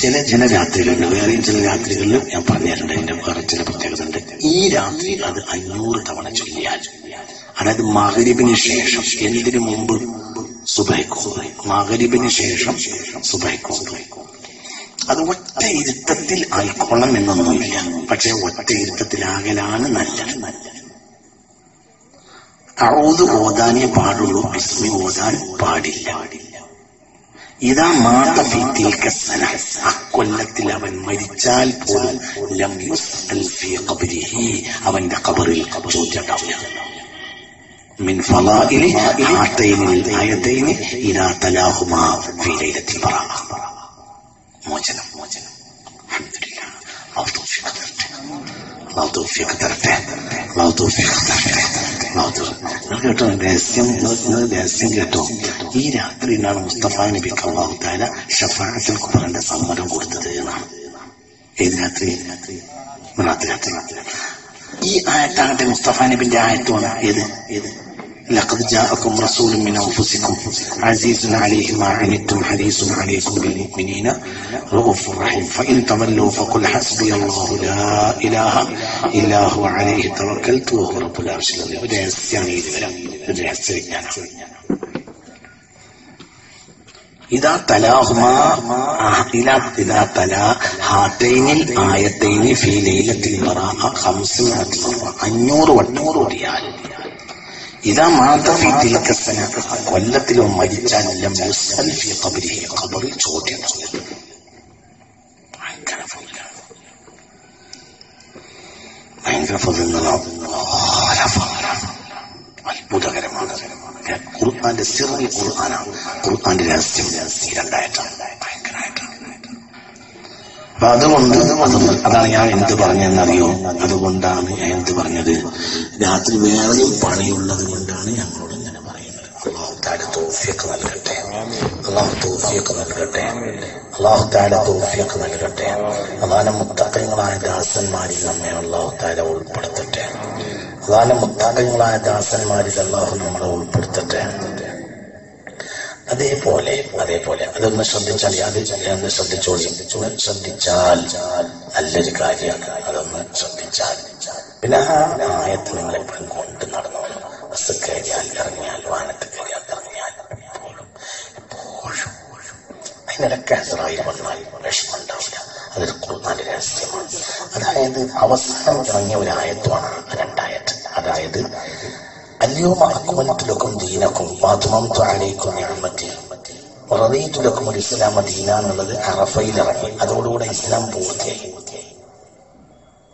ചില ചില രാത്രികളിൽ വേറെയും ചില രാത്രികളിൽ ഞാൻ പറഞ്ഞിട്ടുണ്ട് എന്റെ വേറെ ചില പ്രത്യേകത ഉണ്ട് ഈ രാത്രി അത് അഞ്ഞൂറ് തവണ ചൊല്ലിയാൽ അതായത് മകരിബിന് ശേഷം എന്തിനു മുമ്പ് സുബൈക്കോ മകരിബിന് ശേഷം സുബൈക്കോ അത് ഒറ്റ ഇരുത്തത്തിൽ ആയിക്കോളം എന്നൊന്നുമില്ല. പക്ഷെ ഒറ്റ ഇരുത്തത്തിലാകലാണ് നല്ലത്. നല്ലത് ഓതാനേ പാടുള്ളൂ അസ്മി ഓതാൻ പാടില്ല. ഇതാ മാതഫിത്തിൽക്കസന അക്കൊല്ലത്തിൽ അവൻ മരിച്ചാൽ പോലും ലം യുസ്അൽ ഫീ ഖബ്രിഹി അവന്റെ ഖബറിൽ ചോദ്യമുണ്ടാവില്ല من فضائل هاتين الآيتين إذا تلاهما في ليلة البراءة മോചനം മോചനം അൽഹംദുലില്ലാ അള്ളാഹു തൗഫീഖ് തരട്ടെ അള്ളാഹു തൗഫീഖ് തരട്ടെ അള്ളാഹു തൗഫീഖ് തരട്ടെ നിങ്ങൾ കേട്ടോ രഹസ്യം നിങ്ങൾ രഹസ്യം കേട്ടോ. ഈ രാത്രിയിലാണ് മുസ്തഫ നബിക്ക് അള്ളാഹു ഷഫാത്തിൽ ഖുർആന്റെ സമ്മതം കൊടുത്തത് എന്നാണ്. ഏത് രാത്രി? രാത്രി രാത്രി. ഈ ആയത്താകട്ടെ മുസ്തഫ നബിന്റെ ആയത്തുമാണ് ഏത് ഏത്? لقد جاءكم رسول من أنفسكم عزيز عليه ما عنتم حريص عليكم بالمؤمنين رؤوف رحيم فإن تولوا فقل حسبي الله لا إله إلا هو عليه توكلت وهو رب العرش العظيم രഹസ്യമാണ് ഈ വിവരം ഇത് രഹസ്യ വിജ്ഞാനം ഇതാ തലാഹുമാ ഇലാ ഇതാ തലാ ഹാത്തൈനിൽ ആയത്തൈനി ഫീ ലൈലത്തിൽ ബറാഅ ഖംസിൻ إذا ما في تلك السنة والتي لو مجدان لم يسأل في قبره قبر توت ما ينكرف الله. آه، القرآن السر القرآن القرآن رهسيم رهسيم അപ്പൊ അതുകൊണ്ട് അതാണ് ഞാൻ എന്ത് പറഞ്ഞെന്നറിയോ അതുകൊണ്ടാണ് ഞാൻ എന്ത് പറഞ്ഞത്? രാത്രി വേറെയും പണിയുള്ളത് കൊണ്ടാണ് ഞങ്ങളോട് ഇങ്ങനെ പറയുന്നത്. അള്ളാഹു താല തോഫിയൊക്കെ നൽകട്ടെ. അള്ളാഹു തോഫിയൊക്കെ നൽകട്ടെ. അള്ളാഹു താല തോഫിയൊക്കെ നൽകട്ടെ. അതാണ് മുത്തക്കങ്ങളായ ദാസന്മാരിൽ നമ്മെ അള്ളാഹു താല ഉൾപ്പെടുത്തട്ടെ. അതാണ് മുത്താക്കങ്ങളായ ദാസന്മാരിൽ അള്ളാഹു നമ്മളെ ഉൾപ്പെടുത്തട്ടെ. അതേപോലെ അതേപോലെ. അതൊന്ന് ശ്രദ്ധിച്ചാൽ അത് ഒന്ന് ശ്രദ്ധിച്ചോളി. ശ്രദ്ധിച്ചാൽ നല്ലൊരു കാര്യമാണ്. അതൊന്ന് ശ്രദ്ധിച്ചാൽ. പിന്നെ ആ ആയത്ത് നിങ്ങൾ എപ്പോഴും കൊണ്ട് നടന്നോളൂ. ബസ് കയറിയാൽ ഇറങ്ങിയാൽ വാഹനത്തിൽ കയറിയാൽ ഇറങ്ങിയാൽ എപ്പോഴും എപ്പോഴും അതിനിടയ്ക്ക് ഹസറായി വന്നാൽ വിഷമമുണ്ടാവില്ല അതൊരു ഖുർആാന്റെ രഹസ്യമാണ്. അതായത് അവസാനം ഇറങ്ങിയ ഒരു ആയത്വമാണ് രണ്ടായത് അതായത് اليوم أكملت لكم دينكم وأتممت عليكم نعمتي ورضيت لكم الإسلام دينا എന്നുള്ളത് അറഫയിലിറങ്ങി അതോടുകൂടെ ഇസ്ലാം പൂർത്തിയായി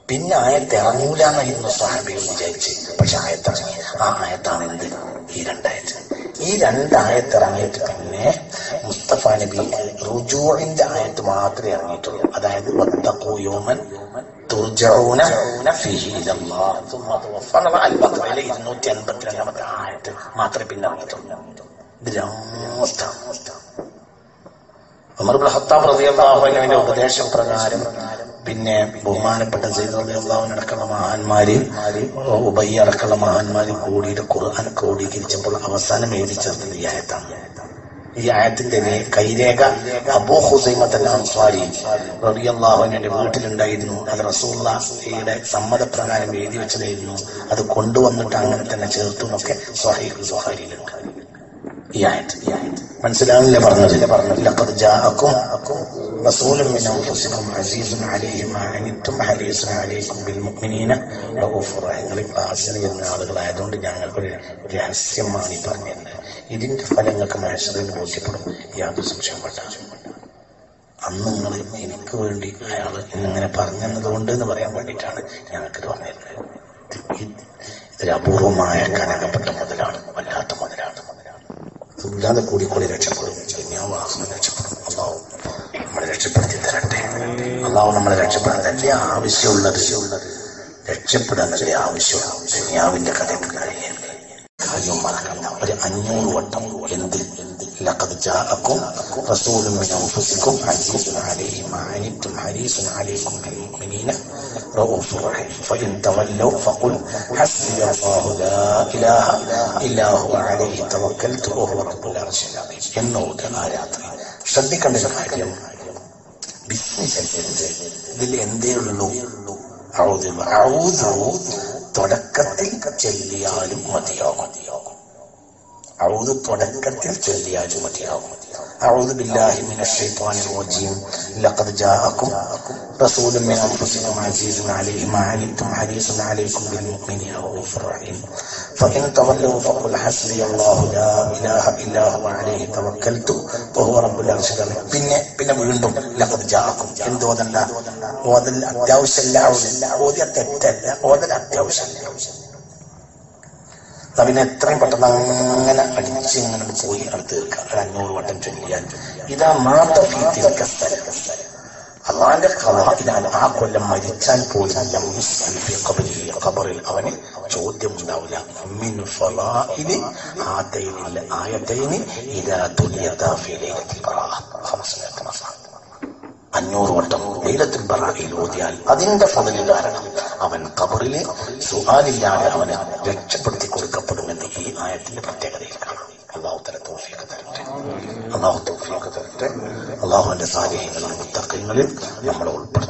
പിന്നെ ആയത്ത് ഇറങ്ങൂല എന്നായിരുന്നു സാഹിബികൾ വിചാരിച്ച് പക്ഷെ ആയത്തിറങ്ങി ആ ആയത്താണ് എന്ത് ഈ രണ്ടായത്ത് ഈ രണ്ടായത്ത് ഇറങ്ങിയിട്ട് പിന്നെ മുസ്തഫ നബി റുജൂറിന്റെ ആയത്ത് മാത്രമേ ഇറങ്ങിയിട്ടുള്ളൂ അതായത് വത്തഖൂ യൗമൻ തുർജഊന ഫീഹി ഇലല്ലാഹ് തുമ്മ തുവഫന അൽ ബഖറയിലെ 252 ആയത്ത് മാത്രമേ പിന്നെ വന്നിട്ടുള്ളൂ ഇത് രാമസ്ഥ ഉമർ ഇബ്നു ഖത്താബ് റളിയല്ലാഹു അൻഹുവിന്റെ ഉപദേശപ്രകാരം പിന്നെ ബഹുമാനപ്പെട്ട അടക്കമുള്ള മഹാന്മാര് ഉബയ്യ അടക്കമുള്ള മഹാന്മാര് കൂടിയിട്ട് ഖുർആൻ ക്രോഡീകരിച്ചപ്പോൾ അവസാനം എഴുതി ചേർത്തത് ഈ ആയത്താണ്. ഈ ആയത്തിന്റെ കൈരേഖ അബൂ ഹുസൈമത്ത് അൻസ്വാരി റളിയല്ലാഹു അൻഹുവിന്റെ വീട്ടിലുണ്ടായിരുന്നു. അത് റസൂള്ളയുടെ സമ്മതപ്രകാരം എഴുതി വെച്ചതായിരുന്നു. അത് കൊണ്ടുവന്നിട്ട് അങ്ങനെ തന്നെ ചേർത്തു എന്നൊക്കെ മനസ്സിലാവുന്നില്ല സുഹാരിയിലുണ്ട് ഈ ആയത്ത്. മനസ്സിലാവില്ലേ പറഞ്ഞത്? പറഞ്ഞത്? ലഖദ് ജാഅക്കും റസൂലും من അൻഫുസിക്കും عزيز അലൈഹി മാ عنتم حريص عليكم بالمؤمنين റഹീം നിങ്ങൾ ക്ലാസ്സിന് വരുന്ന ആളുകളായതുകൊണ്ട് ഞങ്ങൾക്കൊരു രഹസ്യമാണ് ഈ പറഞ്ഞത്. ഇതിന്റെ ഫലങ്ങൾക്ക് മനുഷ്യരിൽ ബോധ്യപ്പെടും. യാതൊരു സംശയം വേണ്ട. അന്ന് നിങ്ങൾ എനിക്ക് വേണ്ടി അയാൾ ഇന്നിങ്ങനെ പറഞ്ഞത് കൊണ്ട് എന്ന് പറയാൻ വേണ്ടിയിട്ടാണ് ഞങ്ങൾക്കിത് പറഞ്ഞിരുന്നത്. ഇത് ഇതൊരു അപൂർവമായ കനകപ്പെട്ട മുതലാണ് വല്ലാത്ത മുതലാണ്. ഇല്ലാതെ കൂടിക്കൂടി രക്ഷപ്പെടും. ദുനിയാവാഹം രക്ഷപ്പെടും. അള്ളാഹു നമ്മളെ രക്ഷപ്പെടുന്നതല്ലേ ആവശ്യമുള്ളത് രക്ഷപ്പെടാനല്ലേ ആവശ്യം ദുനിയാവിന്റെ കഥയ്ക്ക് കഴിയല്ലേ കാര്യം മറക്കണ്ട ഒരു അഞ്ഞൂറ് വട്ടം എന്ത് لقد جاءكم رسول من انفسكم عزيز عليه ما عنتم حريص عليكم بالمؤمنين رؤوف رحيم فان تولوا فقل حسبي الله لا اله الا هو عليه توكلت وهو رب العرش العظيم എന്നോട് ആ രാത്രി ശ്രദ്ധിക്കേണ്ട ഒരു കാര്യം വിചാരിക്കരുത് ഇതിൽ എന്തേ ഉള്ളൂ ഔദു ഔദു തുടക്കത്തിൽ ചൊല്ലിയാലും മതിയാകും മതിയാകും ഔദു തുടക്കത്തിൽ ചൊല്ലിയാലും മതിയാകും أعوذ بالله من الشيطان الرجيم لقد جاءكم رسول من أنفسكم عزيز عليه ما عنتم حريص عليكم بالمؤمنين رؤوف رحيم فإن تولوا فقل حسبي الله لا إله إلا هو عليه توكلت وهو رب العرش العظيم പിന്നെ പിന്നെ വീണ്ടും ലഖദ് എന്തോതല്ല ഓതൽ അത്യാവശ്യമില്ല. ഓതിയ തെറ്റല്ല. ഓതൽ അത്യാവശ്യമില്ല. അതിനെ എത്രയും പെട്ടെന്ന് അങ്ങനെ അടിച്ച് ഇങ്ങനെ പോയി അത് തീർക്കാം. ഒരു അഞ്ഞൂറ് വട്ടം ചൊല്ലിയാൽ ഇതാ മാതഫീത്തിൽക്ക സ്ഥലം അള്ളാന്റെ ഖലാഖിനാൽ ആ കൊല്ലം മരിച്ചാൽ പോലും ഖബറിൽ അവന് ചോദ്യം ഉണ്ടാവില്ല ആയതൈനി ഇദാ തുലിയതാ അഞ്ഞൂറ് വട്ടം ലൈലത്തുൽ ബറായിൽ ഓതിയാൽ അതിന്റെ ഫലന് കാരണം അവൻ കബറിലെ സുഹാലില്ലാതെ അവനെ രക്ഷപ്പെടുത്തി കൊടുക്കപ്പെടുമെന്ന് ഈ ആയത്തിന്റെ പ്രത്യേകതയിൽ കാണും. അള്ളാഹു തല തോഫിയൊക്കെ തരട്ടെ. അള്ളാഹു തോഫിയൊക്കെ തരട്ടെ. അള്ളാഹുവിന്റെ സാഹചര്യങ്ങളും മുത്തക്കങ്ങളിൽ നമ്മളെ ഉൾപ്പെടുത്തി.